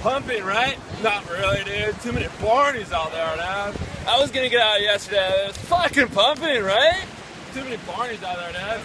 pumping, right? Not really, dude. Too many Barneys out there, now. I was gonna get out yesterday. It was fucking pumping, right? Too many Barneys out there, Dad.